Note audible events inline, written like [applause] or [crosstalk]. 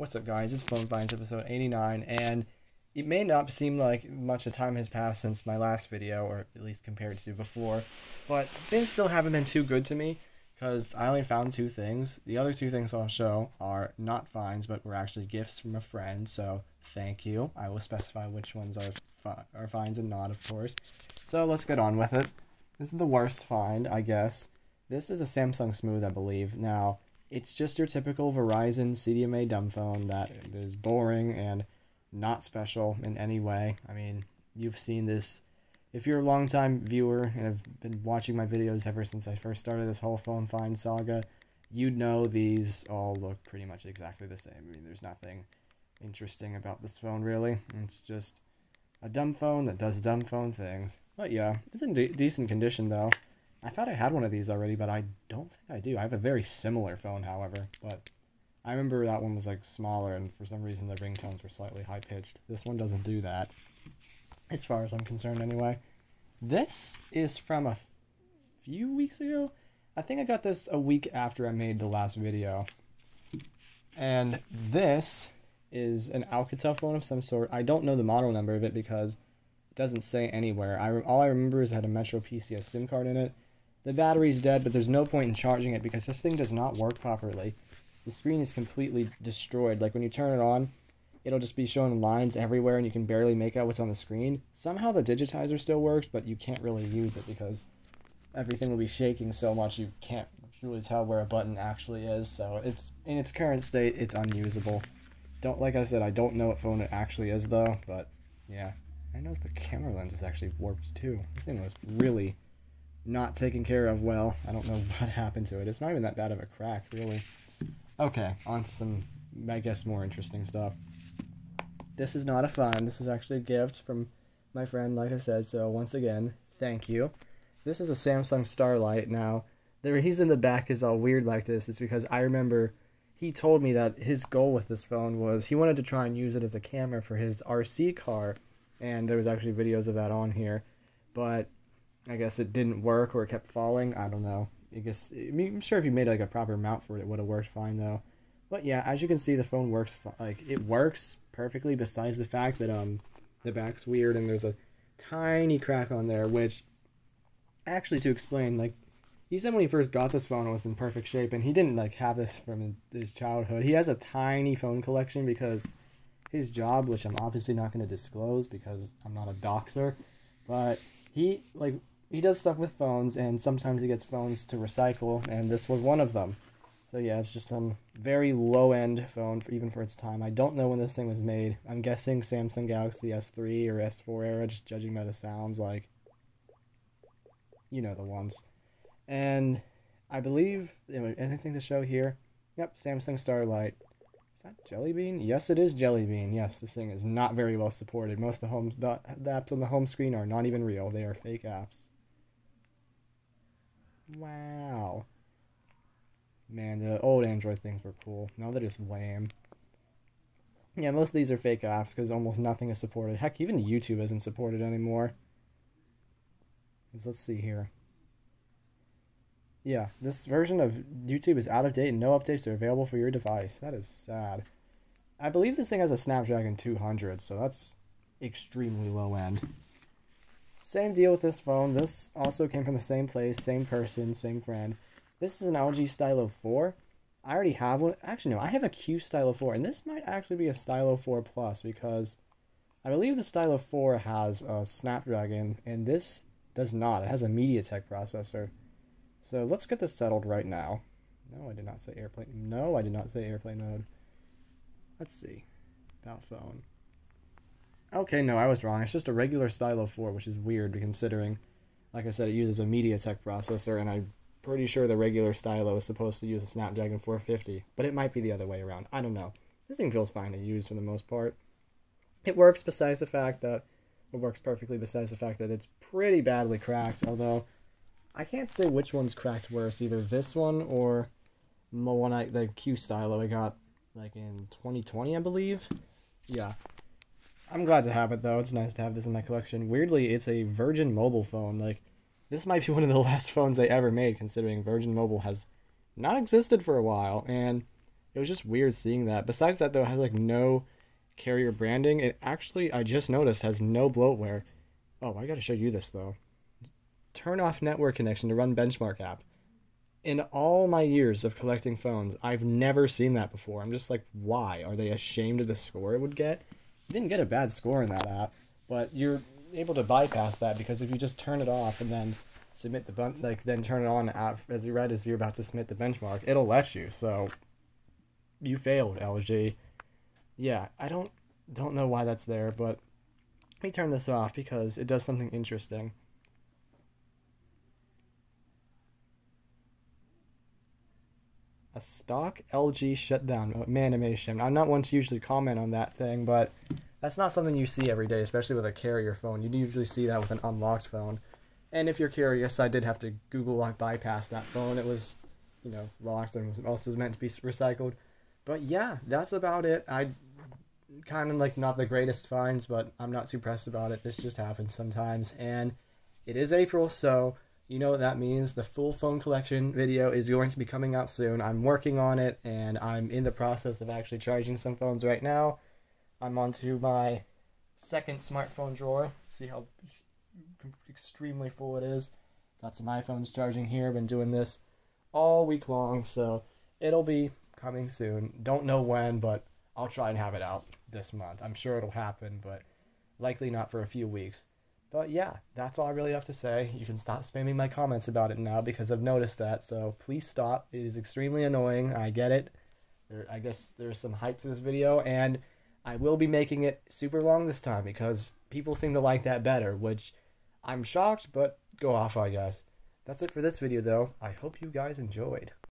What's up, guys? It's Phone Finds episode 89, and it may not seem like much of time has passed since my last video, or at least compared to before, but things still haven't been too good to me because I only found two things. The other two things I'll show are not finds, but were actually gifts from a friend, so thank you. I will specify which ones are, fi- are finds and not, of course. So let's get on with it. This is the worst find, I guess. This is a Samsung Smooth, I believe. Now, it's just your typical Verizon CDMA dumb phone that is boring and not special in any way. I mean, you've seen this. If you're a longtime viewer and have been watching my videos ever since I first started this whole phone find saga, you'd know these all look pretty much exactly the same. I mean, there's nothing interesting about this phone, really. It's just a dumb phone that does dumb phone things. But yeah, it's in de- decent condition, though. I thought I had one of these already, but I don't think I do. I have a very similar phone, however, but I remember that one was like smaller, and for some reason the ringtones were slightly high pitched. This one doesn't do that, as far as I'm concerned, anyway. This is from a few weeks ago. I think I got this a week after I made the last video. And this is an Alcatel phone of some sort. I don't know the model number of it because it doesn't say anywhere. I all I remember is it had a Metro PCS SIM card in it. The battery's dead, but there's no point in charging it because this thing does not work properly. The screen is completely destroyed. Like when you turn it on, it'll just be showing lines everywhere and you can barely make out what's on the screen. Somehow the digitizer still works, but you can't really use it because everything will be shaking so much you can't really tell where a button actually is. So it's in its current state, it's unusable. Don't like I said, I don't know what phone it actually is though, but yeah. I noticed the camera lens is actually warped too. This thing was really not taken care of well. I don't know [laughs] what happened to it. It's not even that bad of a crack, really. Okay, on to some, I guess, more interesting stuff. This is not a find. This is actually a gift from my friend, like I said. So once again, thank you. This is a Samsung Starlight. Now, the reason the back is all weird like this is because I remember he told me that his goal with this phone was he wanted to try and use it as a camera for his RC car, and there was actually videos of that on here, but I guess it didn't work or it kept falling. I don't know. I guess I mean, I'm sure if you made like a proper mount for it, it would have worked fine though. But yeah, as you can see, the phone works like it works perfectly. Besides the fact that um the back's weird and there's a tiny crack on there, which actually to explain, like he said when he first got this phone, it was in perfect shape, and he didn't like have this from his childhood. He has a tiny phone collection because his job, which I'm obviously not going to disclose because I'm not a doxer, but he like he does stuff with phones, and sometimes he gets phones to recycle, and this was one of them. So yeah, it's just a very low end phone, for, even for its time. I don't know when this thing was made. I'm guessing Samsung Galaxy S3 or S4 era, just judging by the sounds. Like, you know the ones. And I believe anything to show here. Yep, Samsung Starlight. Is that Jelly Bean? Yes, it is Jelly Bean. Yes, this thing is not very well supported. Most of the home the, the apps on the home screen are not even real. They are fake apps. Wow. Man, the old Android things were cool. Now they're just lame. Yeah, most of these are fake apps because almost nothing is supported. Heck, even YouTube isn't supported anymore. Let's see here. Yeah, this version of YouTube is out of date and no updates are available for your device. That is sad. I believe this thing has a Snapdragon 200, so that's extremely low end. Same deal with this phone. This also came from the same place, same person, same friend. This is an LG Stylo 4. I already have one. Actually, no, I have a Q Stylo 4, and this might actually be a Stylo 4 Plus because I believe the Stylo 4 has a Snapdragon, and this does not. It has a MediaTek processor. So let's get this settled right now. No, I did not say airplane. No, I did not say airplane mode. Let's see. About phone. Okay, no, I was wrong. It's just a regular Stylo 4, which is weird considering, like I said, it uses a MediaTek processor, and I'm pretty sure the regular Stylo is supposed to use a Snapdragon 450, but it might be the other way around. I don't know. This thing feels fine to use for the most part. It works besides the fact that it works perfectly besides the fact that it's pretty badly cracked, although I can't say which one's cracked worse, either this one or the one I the Q Stylo I got like in 2020, I believe. Yeah. I'm glad to have it though. It's nice to have this in my collection. Weirdly, it's a Virgin mobile phone. Like this might be [laughs] one of the last phones they ever made considering Virgin Mobile has not existed for a while and it was just weird seeing that. Besides that, though, it has like no carrier branding. It actually, I just noticed, has no bloatware. Oh, I gotta show you this though. Turn off network connection to run benchmark app. In all my years of collecting phones, I've never seen that before. I'm just like, why? Are they ashamed of the score it would get? You didn't get a bad score in that app, but you're able to bypass that because if you just turn it off and then submit the bun- like then turn it on app as you read as you're about to submit the benchmark, it'll let you. So you failed, LG. Yeah, I don't don't know why that's there, but let me turn this off because it does something interesting. Stock LG shutdown uh, animation. I'm not one to usually comment on that thing, but that's not something you see every day, especially with a carrier phone. You usually see that with an unlocked phone. And if you're curious, I did have to Google lock bypass that phone. It was, you know, locked and also was meant to be recycled. But yeah, that's about it. I kind of like not the greatest finds, but I'm not too pressed about it. This just happens sometimes. And it is April, so you know what that means. The full phone collection video is going to be coming out soon. I'm working on it, and I'm in the process of actually charging some phones right now. I'm onto my second smartphone drawer. See how extremely full it is. Got some iPhones charging here. I've been doing this all week long, so it'll be coming soon. Don't know when, but I'll try and have it out this month. I'm sure it'll happen, but likely not for a few weeks. But yeah, that's all I really have to say. You can stop spamming my comments about it now because I've noticed that. So please stop. It is extremely annoying. I get it. There, I guess there's some hype to this video, and I will be making it super long this time because people seem to like that better, which I'm shocked, but go off, I guess. That's it for this video, though. I hope you guys enjoyed.